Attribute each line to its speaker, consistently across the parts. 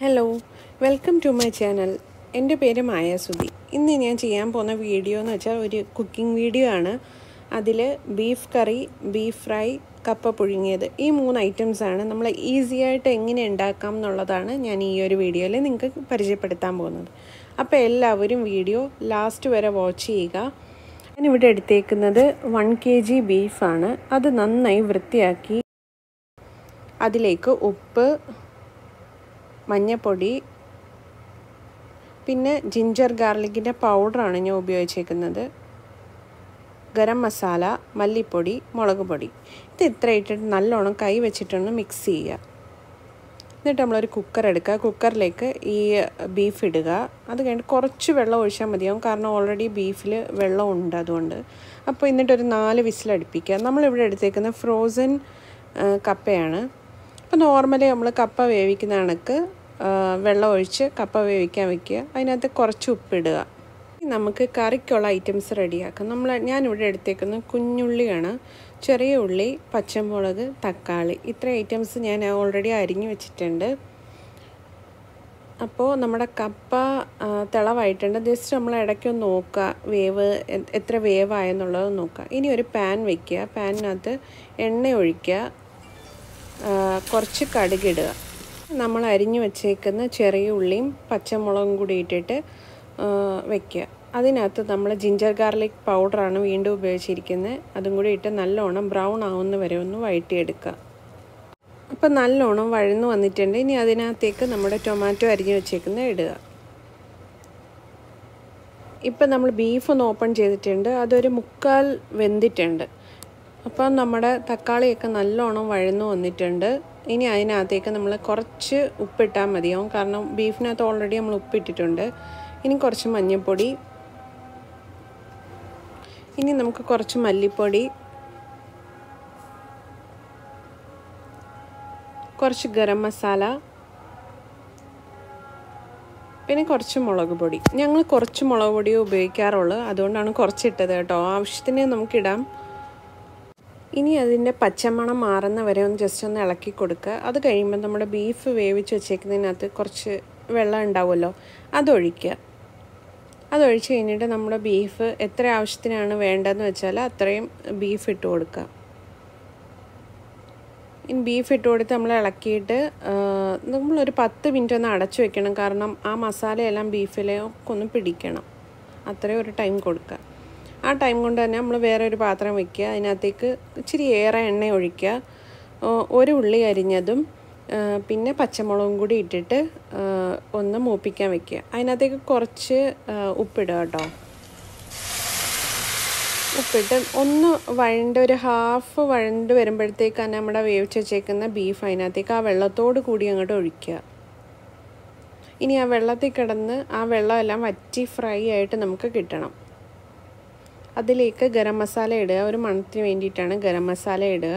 Speaker 1: Hello welcome to my channel എന്റെ പേര് മായ സുധി. ഇന്ന് ഞാൻ ചെയ്യാൻ പോകുന്ന വീഡിയോ എന്ന് വെച്ചാൽ ഒരു കുക്കിംഗ് വീഡിയോ ആണ്. അതിൽ ബീഫ് കറി ബീഫ് ഫ്രൈ കപ്പ പുഴുങ്ങിയത്. ഈ മൂന്ന് ഐറ്റംസാണ് നമ്മൾ ഈസി ആയിട്ട് എങ്ങനെ ഉണ്ടാക്കാം എന്നുള്ളതാണ് ഞാൻ ഈ ഒരു വീഡിയോയിൽ നിങ്ങൾക്ക് പരിചയപ്പെടുത്താൻ പോകുന്നത്. അപ്പോൾ എല്ലാവരും വീഡിയോ ലാസ്റ്റ് വരെ വാച്ച് ചെയ്യുക. ഞാനിവിടെ എടുത്തേക്കുന്നത് വൺ കെ ജി ബീഫാണ് അത് നന്നായി വൃത്തിയാക്കി അതിലേക്ക് ഉപ്പ് മഞ്ഞപ്പൊടി പിന്നെ ജിഞ്ചർ ഗാർലിക്കിന്റെ പൗഡറാണ് ഞാൻ ഉപയോഗിച്ചേക്കുന്നത്. ഗരം മസാല മല്ലിപ്പൊടി മുളക് പൊടി. ഇത് ഇത്ര ഇട്ടിട്ട് നല്ലോണം കൈ വെച്ചിട്ടൊന്ന് മിക്സ് ചെയ്യുക. എന്നിട്ട് നമ്മളൊരു കുക്കർ എടുക്കുക. കുക്കറിലേക്ക് ഈ ബീഫ് ഇടുക. അത് കഴിഞ്ഞിട്ട് കുറച്ച് വെള്ളം ഒഴിച്ചാൽ മതിയാവും. കാരണം ഓൾറെഡി ബീഫിൽ വെള്ളം ഉണ്ട് അതുകൊണ്ട്. അപ്പോൾ എന്നിട്ടൊരു നാല് വിസിലടുപ്പിക്കുക. നമ്മളിവിടെ എടുത്തേക്കുന്ന ഫ്രോസൺ കപ്പയാണ്. അപ്പോൾ നോർമലി നമ്മൾ കപ്പ വേവിക്കുന്ന കണക്ക് വെള്ളം ഒഴിച്ച് കപ്പ വേവിക്കാൻ വെക്കുക. അതിനകത്ത് കുറച്ച് ഉപ്പിടുക. നമുക്ക് കറിക്കുള്ള ഐറ്റംസ് റെഡിയാക്കാം. നമ്മൾ ഞാനിവിടെ എടുത്തേക്കുന്ന കുഞ്ഞുള്ളിയാണ്. ചെറിയ ഉള്ളി പച്ചമുളക് തക്കാളി. ഇത്ര ഐറ്റംസ് ഞാൻ ഓൾറെഡി അരിഞ്ഞു വെച്ചിട്ടുണ്ട്. അപ്പോൾ നമ്മുടെ കപ്പ തിളവായിട്ടുണ്ട്. ജസ്റ്റ് നമ്മൾ ഇടയ്ക്കൊന്ന് നോക്കുക. വേവ് എത്ര വേവായെന്നുള്ളത് നോക്കുക. ഇനി ഒരു പാൻ വയ്ക്കുക പാനിനകത്ത് എണ്ണ ഒഴിക്കുക. കുറച്ച് കടുകിടുക. നമ്മൾ അരിഞ്ഞു വച്ചേക്കുന്ന ചെറിയ ഉള്ളിയും പച്ചമുളകും കൂടി ഇട്ടിട്ട് വയ്ക്കുക അതിനകത്ത് നമ്മൾ ജിഞ്ചർ ഗാർലിക് പൗഡറാണ് വീണ്ടും ഉപയോഗിച്ചിരിക്കുന്നത്. അതും കൂടി ഇട്ട് നല്ലോണം ബ്രൗൺ ആവുന്ന വരെ ഒന്ന് വഴറ്റിയെടുക്കുക. അപ്പോൾ നല്ലോണം വഴന്നു വന്നിട്ടുണ്ട്. ഇനി അതിനകത്തേക്ക് നമ്മുടെ ടൊമാറ്റോ അരിഞ്ഞു വെച്ചേക്കുന്ന ഇടുക. ഇപ്പം നമ്മൾ ബീഫ് ഒന്ന് ഓപ്പൺ ചെയ്തിട്ടുണ്ട്. അതൊരു മുക്കാൽ വെന്തിട്ടുണ്ട്. അപ്പം നമ്മുടെ തക്കാളിയൊക്കെ നല്ലോണം വഴന്നു വന്നിട്ടുണ്ട്. ഇനി അതിനകത്തേക്ക് നമ്മൾ കുറച്ച് ഉപ്പിട്ടാൽ മതിയാവും. കാരണം ബീഫിനകത്ത് ഓൾറെഡി നമ്മൾ ഉപ്പിട്ടിട്ടുണ്ട്. ഇനി കുറച്ച് മഞ്ഞൾപ്പൊടി. ഇനി നമുക്ക് കുറച്ച് മല്ലിപ്പൊടി. കുറച്ച് ഗരം മസാല. പിന്നെ കുറച്ച് മുളക് പൊടി. ഞങ്ങൾ കുറച്ച് മുളക് പൊടിയോ ഉപയോഗിക്കാറുള്ളൂ. അതുകൊണ്ടാണ് കുറച്ചിട്ടത് കേട്ടോ. ആവശ്യത്തിന് നമുക്കിടാം. ഇനി അതിന്റെ പച്ചമണം മാറുന്ന വരെ ഒന്ന് ജസ്റ്റ് ഒന്ന് ഇളക്കി കൊടുക്കുക. അത് കഴിയുമ്പോൾ നമ്മുടെ ബീഫ് വേവിച്ച് വെച്ചേക്കുന്നതിനകത്ത് കുറച്ച് വെള്ളം ഉണ്ടാവുമല്ലോ അതൊഴിക്കുക. അതൊഴിച്ച് കഴിഞ്ഞിട്ട് നമ്മുടെ ബീഫ് എത്ര ആവശ്യത്തിനാണ് വേണ്ടതെന്ന് വെച്ചാൽ അത്രയും ബീഫ് ഇട്ട് കൊടുക്കുക. ഇനി ബീഫ് ഇട്ട് കൊടുത്ത് നമ്മൾ ഇളക്കിയിട്ട് നമ്മളൊരു പത്ത് മിനിറ്റ് ഒന്ന് അടച്ചു വെക്കണം. കാരണം ആ മസാലയെല്ലാം ബീഫിലേക്കൊന്ന് പിടിക്കണം. അത്രയും ഒരു ടൈം കൊടുക്കുക. ആ ടൈം കൊണ്ട് തന്നെ നമ്മൾ വേറെ ഒരു പാത്രം വയ്ക്കുക അതിനകത്തേക്ക് ഇച്ചിരി ഏറെ എണ്ണ ഒഴിക്കുക. ഒരു ഉള്ളി അരിഞ്ഞതും പിന്നെ പച്ചമുളകും കൂടി ഇട്ടിട്ട് ഒന്ന് മൂപ്പിക്കാൻ വെക്കുക. അതിനകത്തേക്ക് കുറച്ച് ഉപ്പിടുക കേട്ടോ. ഉപ്പിട്ട് ഒന്ന് വഴണ്ട് ഒരു ഹാഫ് വഴണ്ട് വരുമ്പോഴത്തേക്ക് തന്നെ നമ്മുടെ വേവിച്ച് വെച്ചേക്കുന്ന ബീഫ് അതിനകത്തേക്ക് ആ വെള്ളത്തോട് കൂടി അങ്ങോട്ട് ഒഴിക്കുക. ഇനി ആ വെള്ളത്തിൽ കിടന്ന് ആ വെള്ളമെല്ലാം വറ്റി ഫ്രൈ ആയിട്ട് നമുക്ക് കിട്ടണം. അതിലേക്ക് ഗരം മസാല ഇടുക. ഒരു മണത്തിന് വേണ്ടിയിട്ടാണ് ഗരം മസാല ഇടുക.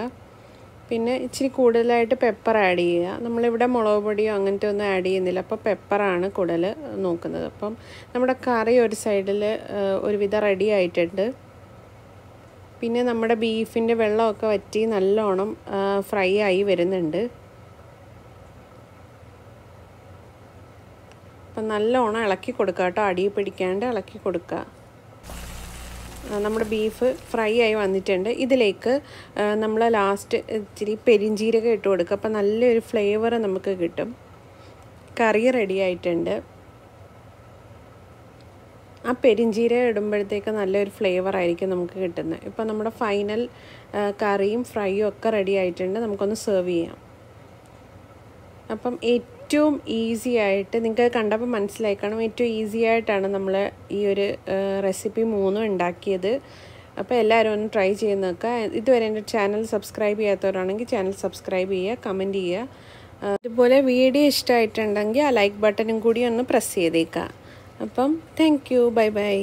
Speaker 1: പിന്നെ ഇച്ചിരി കൂടുതലായിട്ട് പെപ്പർ ആഡ് ചെയ്യുക. നമ്മളിവിടെ മുളക് പൊടിയോ അങ്ങനത്തെ ഒന്നും ആഡ് ചെയ്യുന്നില്ല. അപ്പോൾ പെപ്പറാണ് കൂടുതൽ നോക്കുന്നത്. അപ്പം നമ്മുടെ കറി ഒരു സൈഡിൽ ഒരുവിധം റെഡി ആയിട്ടുണ്ട്. പിന്നെ നമ്മുടെ ബീഫിന്റെ വെള്ളമൊക്കെ വറ്റി നല്ലോണം ഫ്രൈ ആയി വരുന്നുണ്ട്. അപ്പം നല്ലോണം ഇളക്കി കൊടുക്കുക കേട്ടോ. അടിയിൽ പിടിക്കാണ്ട് ഇളക്കി കൊടുക്കുക. നമ്മുടെ ബീഫ് ഫ്രൈ ആയി വന്നിട്ടുണ്ട്. ഇതിലേക്ക് നമ്മൾ ലാസ്റ്റ് ഇച്ചിരി പെരിഞ്ചീരകം ഇട്ട് കൊടുക്കുക. അപ്പോൾ നല്ലൊരു ഫ്ലേവർ നമുക്ക് കിട്ടും. കറി റെഡി ആയിട്ടുണ്ട്. ആ പെരിഞ്ചീരകം ഇടുമ്പോഴത്തേക്ക് നല്ലൊരു ഫ്ലേവർ ആയിരിക്കും നമുക്ക് കിട്ടുന്നത്. ഇപ്പോൾ നമ്മുടെ ഫൈനൽ കറിയും ഫ്രൈയും ഒക്കെ റെഡി ആയിട്ടുണ്ട്. നമുക്കൊന്ന് സെർവ് ചെയ്യാം. അപ്പം ഏറ്റവും ഈസി ആയിട്ട് നിങ്ങൾക്ക് കണ്ടപ്പോൾ മനസ്സിലായി. കാണും ഏറ്റവും ഈസി ആയിട്ടാണ് നമ്മൾ ഈ ഒരു റെസിപ്പി മൂന്നും ഉണ്ടാക്കിയത്. അപ്പോൾ എല്ലാവരും ഒന്ന് ട്രൈ ചെയ്ത് നോക്കുക. ഇതുവരെ എന്റെ ചാനൽ സബ്സ്ക്രൈബ് ചെയ്യാത്തവരാണെങ്കിൽ ചാനൽ സബ്സ്ക്രൈബ് ചെയ്യുക കമന്റ് ചെയ്യുക. അതുപോലെ വീഡിയോ ഇഷ്ടമായിട്ടുണ്ടെങ്കിൽ ആ ലൈക്ക് ബട്ടണും കൂടി ഒന്ന് പ്രസ് ചെയ്തേക്കുക. അപ്പം താങ്ക് യു ബൈ ബൈ